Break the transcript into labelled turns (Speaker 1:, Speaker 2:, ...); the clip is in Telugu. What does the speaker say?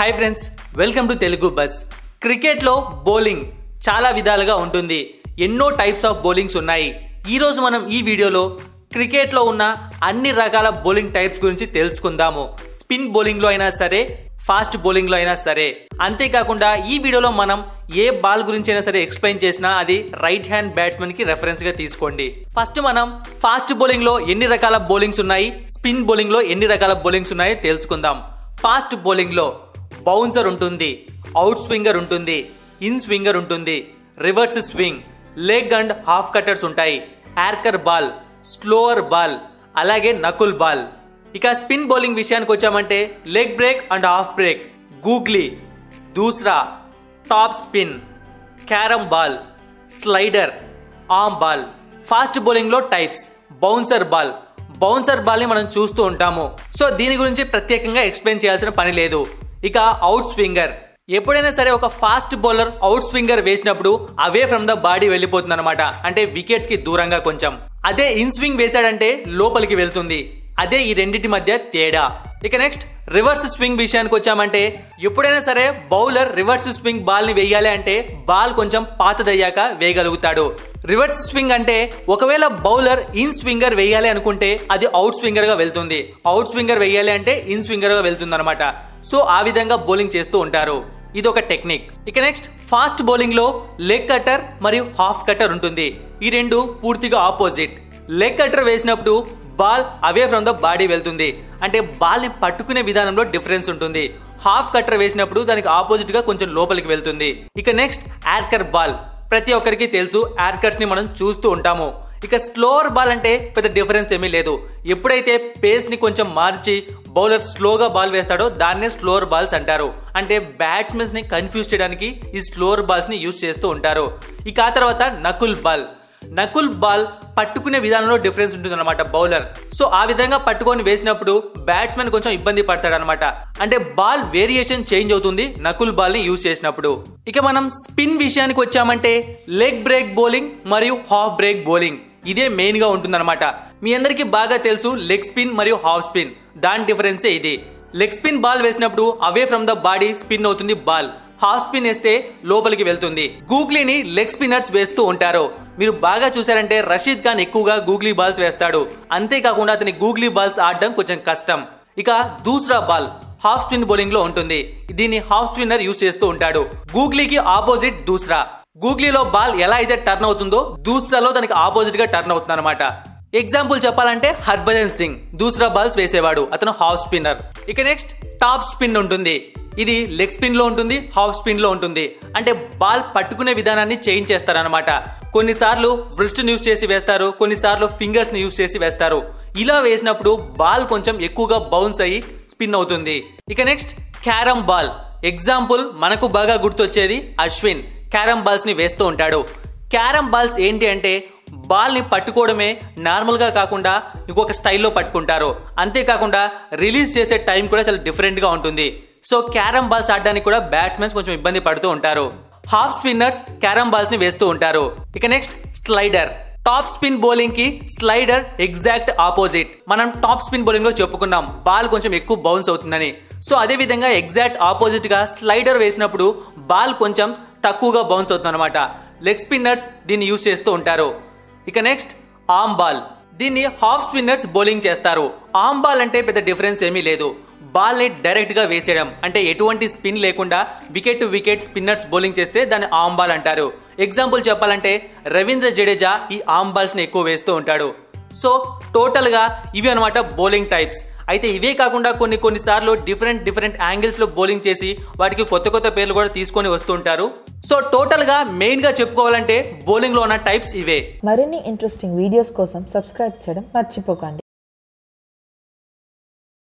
Speaker 1: Hi friends welcome to Telugu bus క్రికెట్లో బౌలింగ్ చాలా విధాలుగా ఉంటుంది. ఎన్నో టైప్స్ ఆఫ్ బౌలింగ్స్ ఉన్నాయి. ఈరోజు మనం ఈ వీడియోలో క్రికెట్లో ఉన్న అన్ని రకాల బౌలింగ్ టైప్స్ గురించి తెలుసుకుందాము. స్పిన్ బౌలింగ్లో అయినా సరే ఫాస్ట్ బౌలింగ్లో అయినా సరే. అంతేకాకుండా ఈ వీడియోలో మనం ఏ బాల్ గురించి అయినా సరే ఎక్స్ప్లెయిన్ చేసినా అది రైట్ హ్యాండ్ బ్యాట్స్మెన్కి రెఫరెన్స్గా తీసుకోండి. ఫస్ట్ మనం ఫాస్ట్ బౌలింగ్లో ఎన్ని రకాల బౌలింగ్స్ ఉన్నాయి? స్పిన్ బౌలింగ్లో ఎన్ని రకాల బౌలింగ్స్ ఉన్నాయో తెలుసుకుందాం. ఫాస్ట్ బౌలింగ్లో బౌన్సర్ ఉంటుంది అవుట్ స్వింగర్ ఉంటుంది ఇన్ స్వింగర్ ఉంటుంది reverse swing leg and off cutters ఉంటాయి యార్కర్ బాల్ స్లోవర్ బాల్ అలాగే నకుల్ బాల్. ఇక స్పిన్ బౌలింగ్ విషయానికి వచ్చామంటే leg break and off break googly doosra top spin carrom ball slider arm ball. Fast బౌలింగ్లో టైప్స్ బౌన్సర్ బాల్. బౌన్సర్ బాల్ని మనం చూస్తూ ఉంటాము. సో దీని గురించి ప్రత్యేకంగా ఎక్స్ప్లెయిన్ చేయాల్సిన పని లేదు. ఇక అవుట్ స్వింగర్ ఎప్పుడైనా సరే ఒక ఫాస్ట్ బౌలర్ అవుట్ స్వింగర్ వేసినప్పుడు అవే ఫ్రమ్ ద బాడీ వెళ్ళిపోతుంది అనమాట అంటే వికెట్స్కి దూరంగా కొంచెం. అదే ఇన్ స్వింగ్ వేశాడంటే లోపలికి వెళ్తుంది. అదే ఈ రెండింటి మధ్య తేడా. ఇక నెక్స్ట్ రివర్స్ స్వింగ్ విషయానికి వచ్చామంటే ఎప్పుడైనా సరే బౌలర్ రివర్స్ స్వింగ్ బాల్ని వేయాలి అంటే బాల్ కొంచెం పాతదయ్యాక వేయగలుగుతాడు. రివర్స్ స్వింగ్ అంటే ఒకవేళ బౌలర్ ఇన్ స్వింగర్ వేయాలి అనుకుంటే అది అవుట్ స్వింగర్గా వెళ్తుంది. అవుట్ స్వింగర్ వేయాలి అంటే ఇన్ స్వింగర్గా వెళ్తుంది అనమాట సో ఆ విధంగా బౌలింగ్ చేస్తూ ఉంటారు. ఇది ఒక టెక్నిక్. ఇక నెక్స్ట్ ఫాస్ట్ బౌలింగ్లో లెగ్ కట్టర్ మరియు హాఫ్ కట్టర్ ఉంటుంది. ఈ రెండు పూర్తిగా ఆపోజిట్. లెగ్ కట్టర్ వేసినప్పుడు ball away from the body వెళ్తుంది. అంటే బాల్ని పట్టుకునే విధానంలో డిఫరెన్స్ ఉంటుంది. హాఫ్ కట్టర్ వేసినప్పుడు దానికి ఆపోజిట్గా కొంచెం లోపలికి వెళ్తుంది. ఇక నెక్స్ట్ యార్కర్ బాల్. ప్రతి ఒక్కరికి తెలుసు యార్కర్స్ని మనం చూస్తూ ఉంటాము. ఇక స్లోవర్ బాల్ అంటే పెద్ద డిఫరెన్స్ ఏమీ లేదు. ఎప్పుడైతే పేస్ని కొంచెం మార్చి బౌలర్ స్లోగా బాల్ వేస్తాడో దాన్నే స్లోవర్ బాల్స్ అంటారు. అంటే బ్యాట్స్మెన్స్ని కన్ఫ్యూజ్ చేయడానికి ఈ స్లోవర్ బాల్స్ని యూజ్ చేస్తూ ఉంటారు. ఇక ఆ తర్వాత నకుల్ బాల్. నకుల్ బాల్ పట్టుకునే విధానంలో డిఫరెన్స్ ఉంటుంది అనమాట బౌలర్. సో ఆ విధంగా పట్టుకొని వేసినప్పుడు బ్యాట్స్మెన్ కొంచెం ఇబ్బంది పడతాడు అనమాట అంటే బాల్ వేరియేషన్ చేంజ్ అవుతుంది నకుల్ బాల్ని యూజ్ చేసినప్పుడు. ఇక మనం స్పిన్ విషయానికి వచ్చామంటే లెగ్ బ్రేక్ బౌలింగ్ మరియు హాఫ్ బ్రేక్ బౌలింగ్ ఇదే మెయిన్గా ఉంటుందన్నమాట. మీ అందరికీ బాగా తెలుసు లెగ్ స్పిన్ మరియు హాఫ్ స్పిన్. దాని డిఫరెన్సే ఇది. లెగ్ స్పిన్ బాల్ వేసినప్పుడు away from the body spin అవుతుంది బాల్. హాఫ్ స్పిన్ వేస్తే లోపలికి వెళ్తుంది. గూగ్లీని లెగ్ స్పిన్నర్స్ వేస్తూ ఉంటారు. మీరు బాగా చూసారంటే రషీద్ ఖాన్ ఎక్కువగా గూగ్లీ బాల్స్ వేస్తాడు. అంతేకాకుండా అతని గూగ్లీ బాల్స్ ఆడడం కొంచెం కష్టం. ఇక దూసరా బాల్ హాఫ్ స్పిన్ బౌలింగ్లో ఉంటుంది. దీన్ని హాఫ్ స్పిన్నర్ యూస్ చేస్తూ ఉంటాడు. గూగ్లీకి ఆపోజిట్ దూసరా. గూగ్లీలో బాల్ ఎలా అయితే టర్న్ అవుతుందో దూసరాలో దానికి ఆపోజిట్గా టర్న్ అవుతుంది అనమాట ఎగ్జాంపుల్ చెప్పాలంటే హర్భజన్ సింగ్ దూసరా బాల్స్ వేసేవాడు అతను హాఫ్ స్పిన్నర్ ఇక నెక్స్ట్ టాప్ స్పిన్ ఉంటుంది. ఇది లెగ్ స్పిన్లో ఉంటుంది హాఫ్ స్పిన్లో ఉంటుంది. అంటే బాల్ పట్టుకునే విధానాన్ని చేంజ్ చేస్తారనమాట కొన్నిసార్లు వృస్ట్ యూస్ చేసి వేస్తారు కొన్నిసార్లు ఫింగర్స్ని యూస్ చేసి వేస్తారు. ఇలా వేసినప్పుడు బాల్ కొంచెం ఎక్కువగా బౌన్స్ అయ్యి స్పిన్ అవుతుంది. ఇక నెక్స్ట్ క్యారమ్ బాల్ ఎగ్జాంపుల్ మనకు బాగా గుర్తొచ్చేది అశ్విన్. క్యారమ్ బాల్స్ని వేస్తూ ఉంటాడు. క్యారమ్ బాల్స్ ఏంటి అంటే బాల్ని పట్టుకోవడమే నార్మల్గా కాకుండా ఇంకొక స్టైల్లో పట్టుకుంటారు. అంతేకాకుండా రిలీజ్ చేసే టైం కూడా చాలా డిఫరెంట్గా ఉంటుంది. సో క్యారమ్ బాల్స్ ఆడడానికి కూడా బ్యాట్స్మెన్స్ కొంచెం ఇబ్బంది పడుతూ ఉంటారు. హాఫ్ స్పిన్నర్స్ క్యారమ్ బాల్స్ని వేస్తూ ఉంటారు. ఇక నెక్స్ట్ స్లైడర్. టాప్ స్పిన్ బౌలింగ్కి స్లైడర్ ఎగ్జాక్ట్ ఆపోజిట్. మనం టాప్ స్పిన్ బౌలింగ్లో చెప్పుకున్నాం. బాల్ కొంచెం ఎక్కువ బౌన్స్ అవుతుందని. సో అదే విధంగా ఎగ్జాక్ట్ ఆపోజిట్గా స్లైడర్ వేసినప్పుడు బాల్ కొంచెం తక్కువగా బౌన్స్ అవుతుంది అనమాట లెగ్ స్పిన్నర్స్ దీన్ని యూజ్ చేస్తూ ఉంటారు. ఇక నెక్స్ట్ ఆమ్ బాల్. దీన్ని హాఫ్ స్పిన్నర్స్ బౌలింగ్ చేస్తారు. ఆమ్ బాల్ అంటే పెద్ద డిఫరెన్స్ ఏమీ లేదు. బాల్ని డైరెక్ట్గా వేసేయడం అంటే ఎటువంటి స్పిన్ లేకుండా wicket to wicket spinners bowling చేస్తే దాన్ని ఆమ్ బాల్ అంటారు. ఎగ్జాంపుల్ చెప్పాలంటే రవీంద్ర జడేజా ఈ ఆమ్ బాల్స్ని ఎక్కువ వేస్తూ ఉంటాడు. సో టోటల్గా ఇవి అనమాట బౌలింగ్ టైప్స్. అయితే ఇవే కాకుండా కొన్ని కొన్నిసార్లు డిఫరెంట్ డిఫరెంట్ యాంగిల్స్లో బౌలింగ్ చేసి వాటికి కొత్త కొత్త పేర్లు కూడా తీసుకొని వస్తుంటారు సో టోటల్గా మెయిన్గా చెప్పుకోవాలంటే బౌలింగ్లో ఉన్న టైప్స్ ఇవే.
Speaker 2: మరిన్ని ఇంట్రెస్టింగ్ వీడియోస్ కోసం సబ్స్క్రైబ్ చేయడం మర్చిపోకండి.